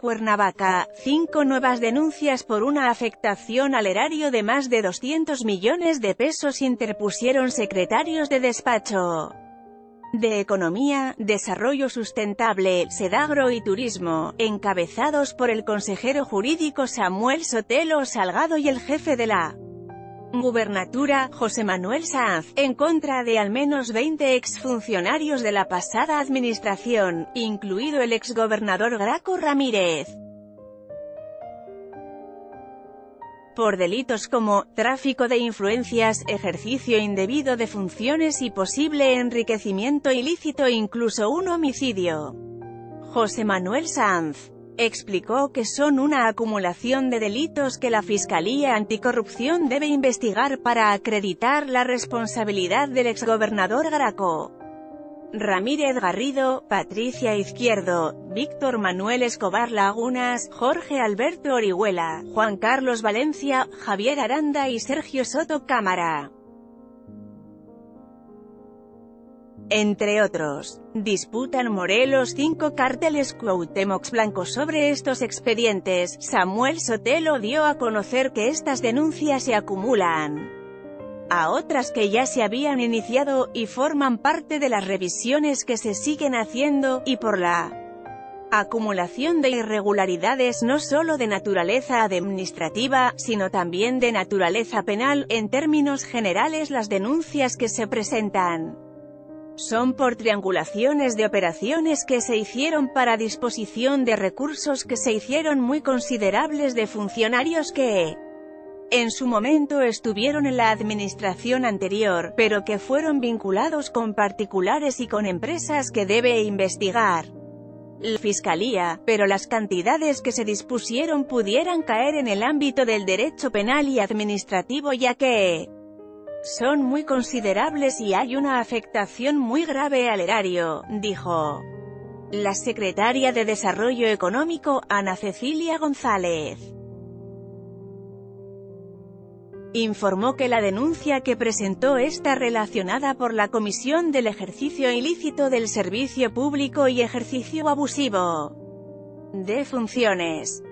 Cuernavaca, cinco nuevas denuncias por una afectación al erario de más de 200 millones de pesos interpusieron secretarios de despacho. De Economía, Desarrollo Sustentable, Sedagro y Turismo, encabezados por el consejero jurídico Samuel Sotelo Salgado y el jefe de la Gubernatura, José Manuel Sanz, en contra de al menos 20 exfuncionarios de la pasada administración, incluido el exgobernador Graco Ramírez. por delitos como, tráfico de influencias, ejercicio indebido de funciones y posible enriquecimiento ilícito e incluso un homicidio. José Manuel Sanz explicó que son una acumulación de delitos que la Fiscalía Anticorrupción debe investigar para acreditar la responsabilidad del exgobernador Graco. Ramírez Garrido, Patricia Izquierdo, Víctor Manuel Escobar Lagunas, Jorge Alberto Orihuela, Juan Carlos Valencia, Javier Aranda y Sergio Soto Cámara. Entre otros, disputan Morelos cinco cárteles Cuauhtémoc Blanco sobre estos expedientes. Samuel Sotelo dio a conocer que estas denuncias se acumulan a otras que ya se habían iniciado, y forman parte de las revisiones que se siguen haciendo, y por la acumulación de irregularidades no solo de naturaleza administrativa, sino también de naturaleza penal, en términos generales las denuncias que se presentan son por triangulaciones de operaciones que se hicieron para disposición de recursos que se hicieron muy considerables de funcionarios que en su momento estuvieron en la administración anterior, pero que fueron vinculados con particulares y con empresas que debe investigar la Fiscalía, pero las cantidades que se dispusieron pudieran caer en el ámbito del derecho penal y administrativo ya que son muy considerables y hay una afectación muy grave al erario, dijo la secretaria de Desarrollo Económico, Ana Cecilia González informó que la denuncia que presentó está relacionada por la comisión del ejercicio ilícito del servicio público y ejercicio abusivo de funciones.